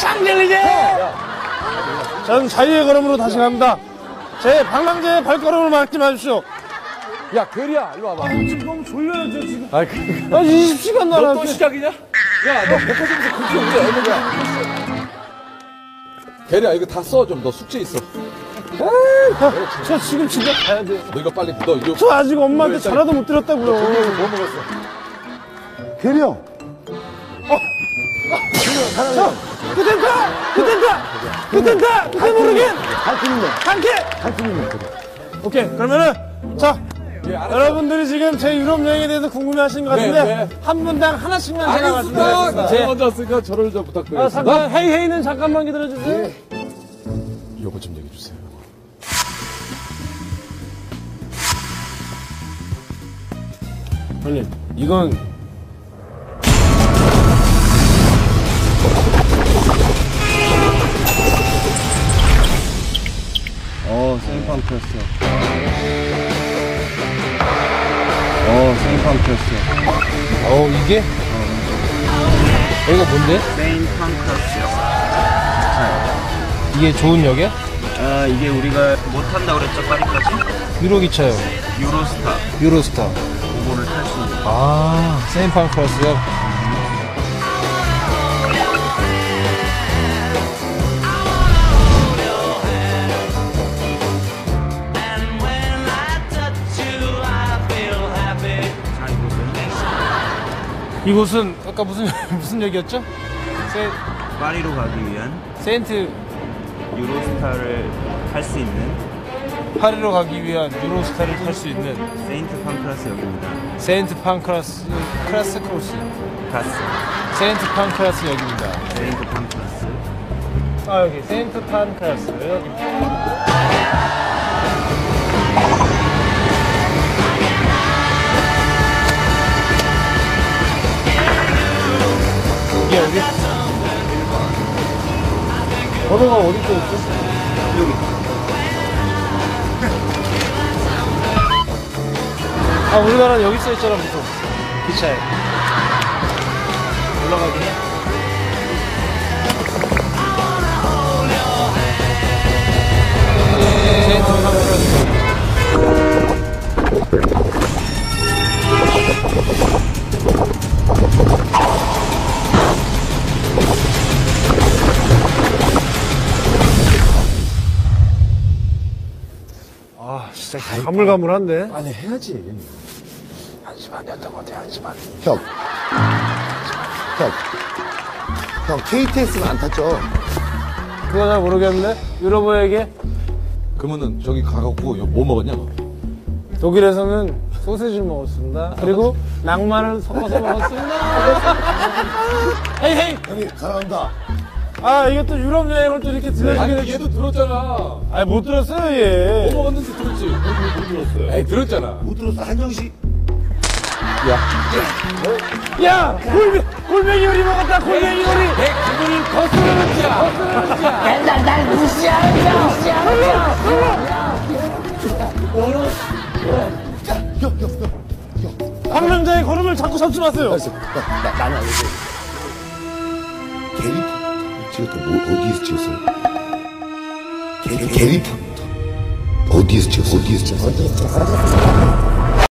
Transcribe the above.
샹젤리제! 전 자유의 걸음으로 다시 갑니다. 제 방랑제의 발걸음을 막지 마십시오. 야, 괴리야, 일로 와봐. 지금 너무 졸려요, 저 지금. 아, 그, 아, 20시간 너 나라. 또 시작이냐? 야, 너 백화점에서 그렇게 오래 애는 거야. 괴리야, 이거 다 써, 좀. 너 숙제 있어. 저 지금 집에 가야 돼요. 너 이거 빨리, 너 이거. 저 아직 엄마한테 전화도 못 드렸다고요. 뭐 먹었어? 괴리 형. 그텐타! 그텐타! 그텐타! 그텐 모르긴! 할수 있는 괴리. 오케이, 그러면은, 자. 예. 여러분들이 지금 제 유럽 여행에 대해서 궁금해 하시는 것 같은데, 네, 네. 한 분당 하나씩만 제가. 말씀드리겠습니다. 제가 예. 먼저 왔으니까 저를 좀 아, 부탁드리겠습니다. 잠깐, 헤이 헤이는 잠깐만 기다려주세요. 요거 좀 얘기해주세요. 형님, 이건 생팡크였어. 어, 생팡크였어. 어, 이게? 어. 여기가 뭔데? 메인 펑크였어요. 이게 좋은 역이야? 아, 이게 우리가 못한다고 그랬죠, 파리까지? 유로기차요. 유로스타. 유로스타. 그거를 탈수 있는. 아, 세인팡크라스요? 이곳은 아까 무슨 무슨 역이었죠? 세, 파리로 가기 위한 세인트 유로스타를 탈 수 있는 파리로 가기 위한 유로스타를 탈 수 있는 세인트 팡크라스 역입니다. 세인트 팡크라스 크라스 크로스 가스. 세인트 팡크라스 역입니다. 세인트 팡크라스. 아 여기 세인트 팡크라스 역입니다. 어디? 번호가 어디 또 있어? 여기. 아 우리나라는 여기 써 있잖아 보통 기차에. 올라가기. 세 아 진짜 가물가물한데. 아니, 해야지. 형. 형. 형, KTX는 안 탔죠? 그거 잘 모르겠는데 유럽어에게 그러면은 저기 가갖고 뭐 먹었냐, 너? 독일에서는 소세지를 먹었습니다. 그리고 낭만을 섞어서 먹었습니다. 헤이 헤이. 형님, 사랑합니다. 아 이게 또 유럽 여행을 또 이렇게 들려주게 아니, 됐 얘도 들었잖아. 아니 못 들었어요 뭐 얘. 먹었는지 들었지? 못 들었어요. 에이, 들었잖아. 못 들었어, 한정식. 야 골뱅 골뱅이 요리 먹었다 골뱅이 요리. 내 기분을 거스르는 자. 형, 형, 형. 황명자의 걸음을 자꾸 잡지 마세요. 나, 나는 알려줘. 게리프 찍었던 뭐, 어디에서 찍었어요? 게리, 게리프 어디에서 찍었어? 어디에서 찍었어?